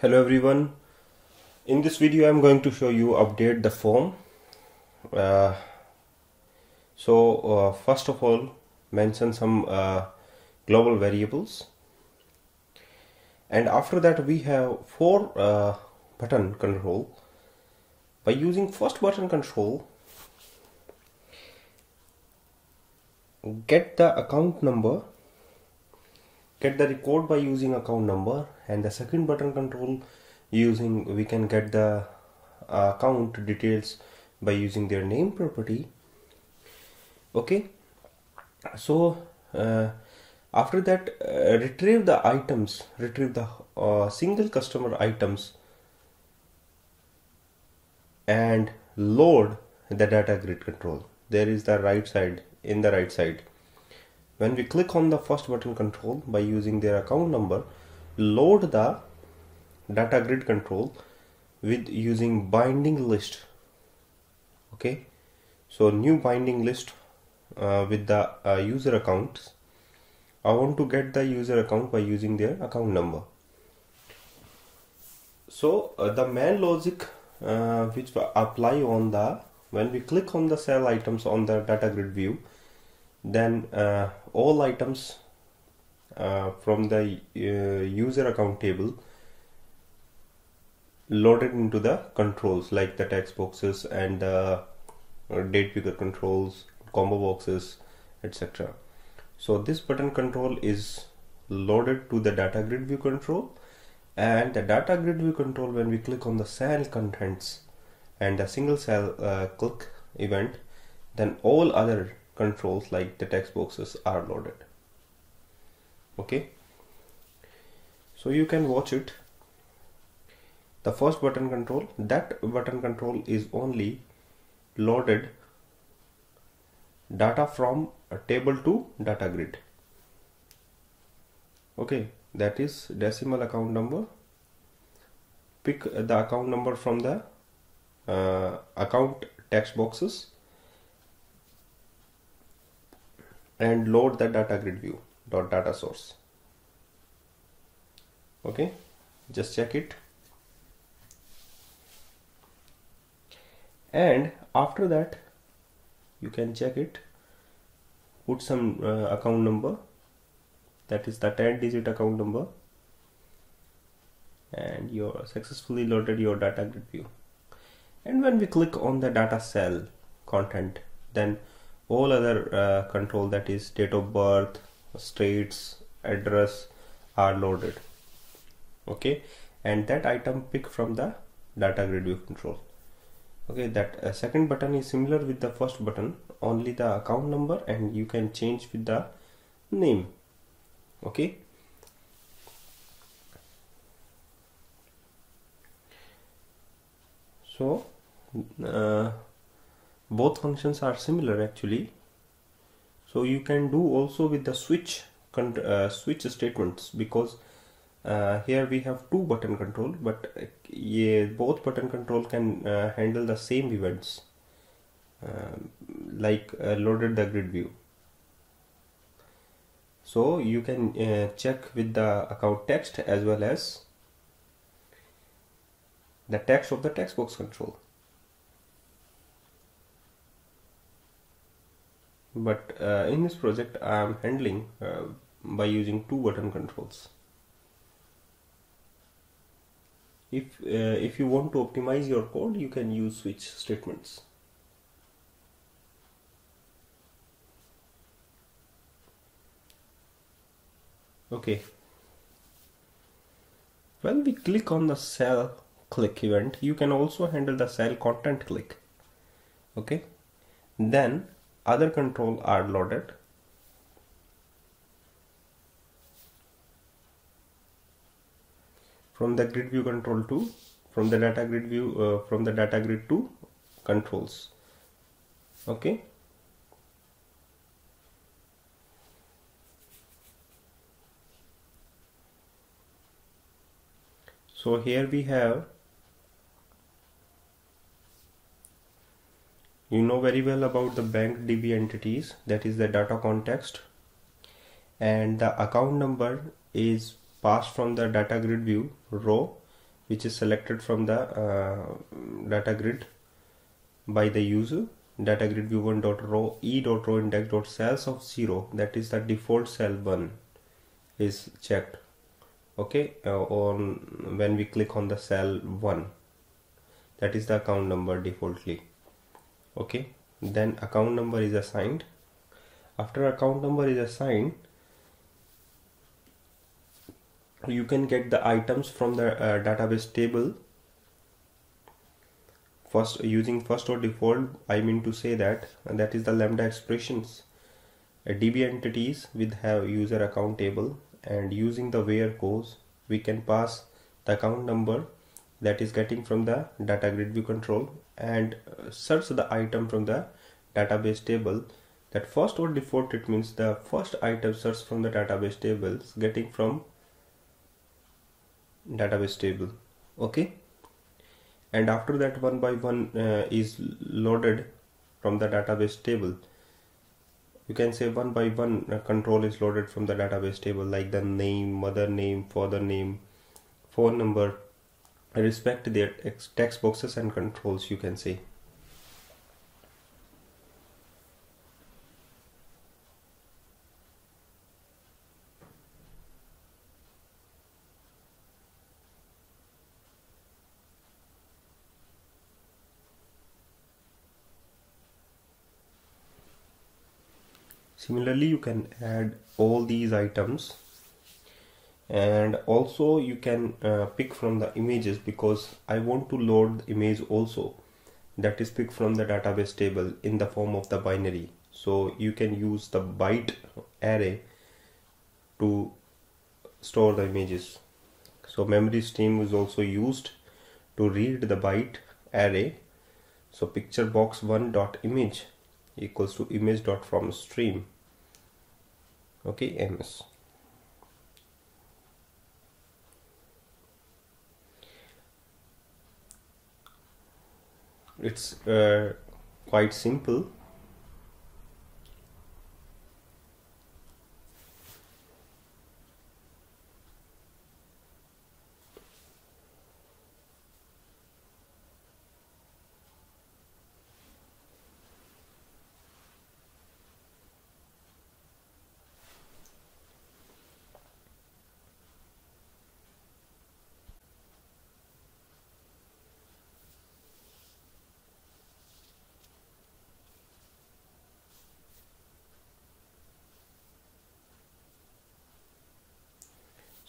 hello everyone. In this video I'm going to show you update the form. Uh, so uh, first of all mention some uh, global variables. And after that we have four uh, button control. By using first button control get the account number get the record by using account number and the second button control using we can get the uh, account details by using their name property. Okay? So uh, after that uh, retrieve the items retrieve the uh, single customer items and load the data grid control. There is the right side in the right side when we click on the first button control by using their account number load the data grid control with using binding list. Okay? So new binding list uh, with the uh, user accounts I want to get the user account by using their account number. So uh, the main logic uh, which apply on the when we click on the cell items on the data grid view then uh, all items uh, from the uh, user account table loaded into the controls like the text boxes and the uh, date picker controls combo boxes etc so this button control is loaded to the data grid view control and the data grid view control when we click on the cell contents and the single cell uh, click event then all other controls like the text boxes are loaded. Okay? So you can watch it. The first button control that button control is only loaded data from a table to data grid. Okay? That is decimal account number. Pick the account number from the uh, account text boxes and load the data grid view dot data source. Okay just check it. And after that you can check it put some uh, account number that is the 10 digit account number and you successfully loaded your data grid view. And when we click on the data cell content then all other uh, control that is date of birth states address are loaded. Okay? And that item pick from the data grid view control. Okay? That uh, second button is similar with the first button. Only the account number and you can change with the name. Okay? So uh, both functions are similar actually. So you can do also with the switch uh, switch statements because uh, here we have two button control but uh, yeah, both button control can uh, handle the same events um, like uh, loaded the grid view. So you can uh, check with the account text as well as the text of the text box control but uh, in this project I am handling uh, by using two button controls. If uh, if you want to optimize your code you can use switch statements. Okay. When we click on the cell click event you can also handle the cell content click. Okay? Then other control are loaded. From the grid view control to from the data grid view uh, from the data grid to controls. Okay? So here we have you know very well about the bank DB entities that is the data context. And the account number is passed from the data grid view row which is selected from the uh, data grid by the user. Data grid view1 dot row e dot row index dot cells of 0 that is the default cell 1 is checked. Okay uh, on when we click on the cell 1 that is the account number defaultly okay. Then account number is assigned. After account number is assigned you can get the items from the uh, database table. First using first or default I mean to say that that is the lambda expressions. DB entities with have user account table and using the where clause we can pass the account number that is getting from the data grid view control and uh, search the item from the database table. That first or default it means the first item search from the database tables getting from database table okay? And after that one by one uh, is loaded from the database table. You can say one by one uh, control is loaded from the database table like the name mother name father name phone number respect their text boxes and controls you can see. similarly you can add all these items and also you can uh, pick from the images because I want to load the image also. That is picked from the database table in the form of the binary. So you can use the byte array to store the images. So memory stream is also used to read the byte array. So picture box one dot image equals to image dot from stream. Okay ms it's uh, quite simple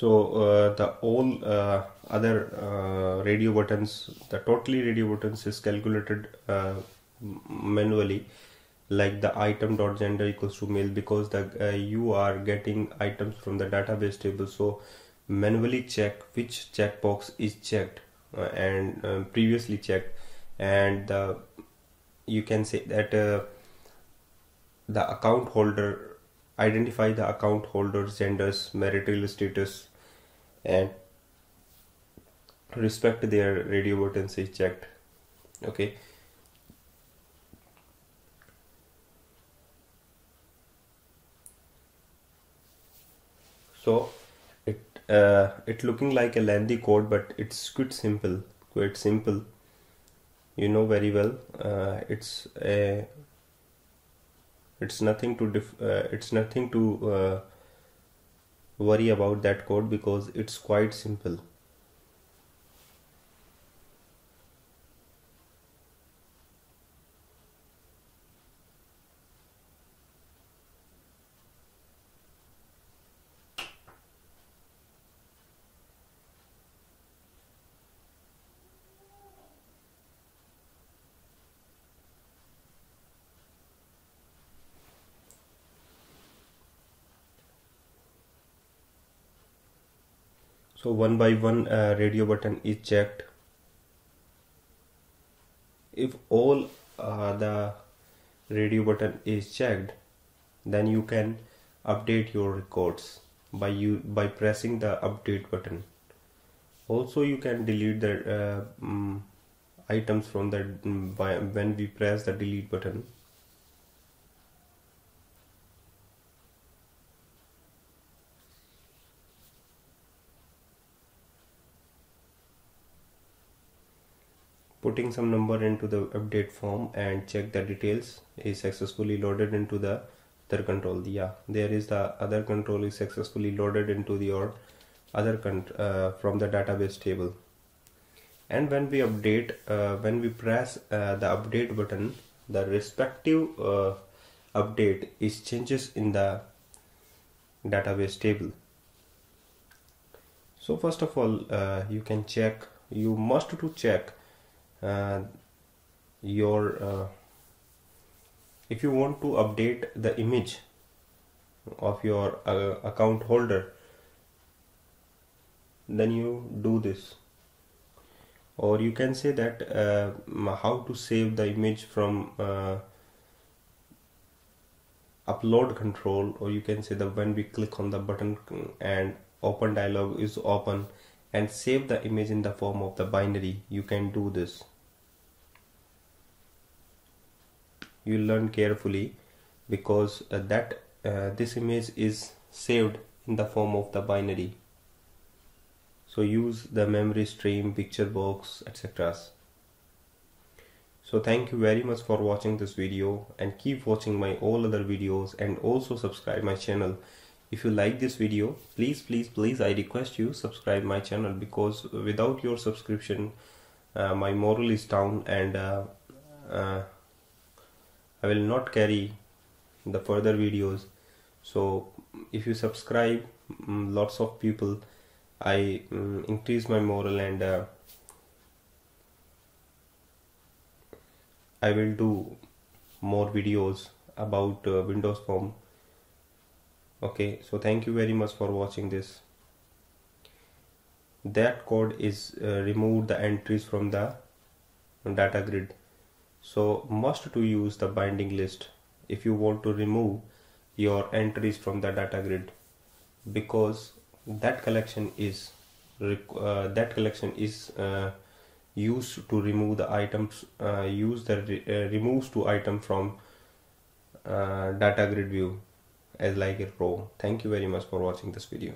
so uh, the all uh, other uh, radio buttons the totally radio buttons is calculated uh, manually like the item dot gender equals to male because the uh, you are getting items from the database table. So manually check which checkbox is checked uh, and previously checked. And you can say that the account holder identify the account holders genders marital status and respect their radio buttons is checked okay? So it uh, it looking like a lengthy code but it's quite simple quite simple. You know very well uh, it's a it's nothing to dif- uh, it's nothing to uh, worry about that code because it's quite simple so one by one uh, radio button is checked. If all uh, the radio button is checked then you can update your records by you by pressing the update button. Also you can delete the uh, um, items from the um, by when we press the delete button putting some number into the update form and check the details is successfully loaded into the other control. Yeah there is the other control is successfully loaded into your other uh, from the database table. And when we update uh, when we press uh, the update button the respective uh, update is changes in the database table. So first of all uh, you can check you must to check your uh, if you want to update the image of your uh, account holder then you do this. Or you can say that uh, how to save the image from uh, upload control or you can say that when we click on the button and open dialog is open and save the image in the form of the binary. You can do this. You learn carefully because uh, that uh, this image is saved in the form of the binary. So use the memory stream picture box etc so thank you very much for watching this video and keep watching my all other videos and also subscribe my channel if you like this video please please please i request you subscribe my channel because without your subscription uh, my moral is down and uh, uh, i will not carry the further videos. So if you subscribe um, lots of people i um, increase my moral and uh, i will do more videos about uh, windows form okay so thank you very much for watching this. That code is uh, remove the entries from the data grid. So must to use the binding list if you want to remove your entries from the data grid. Because that collection is uh, that collection is uh, used to remove the items uh, use the re uh, removes to item from uh, data grid view as like a pro. Thank you very much for watching this video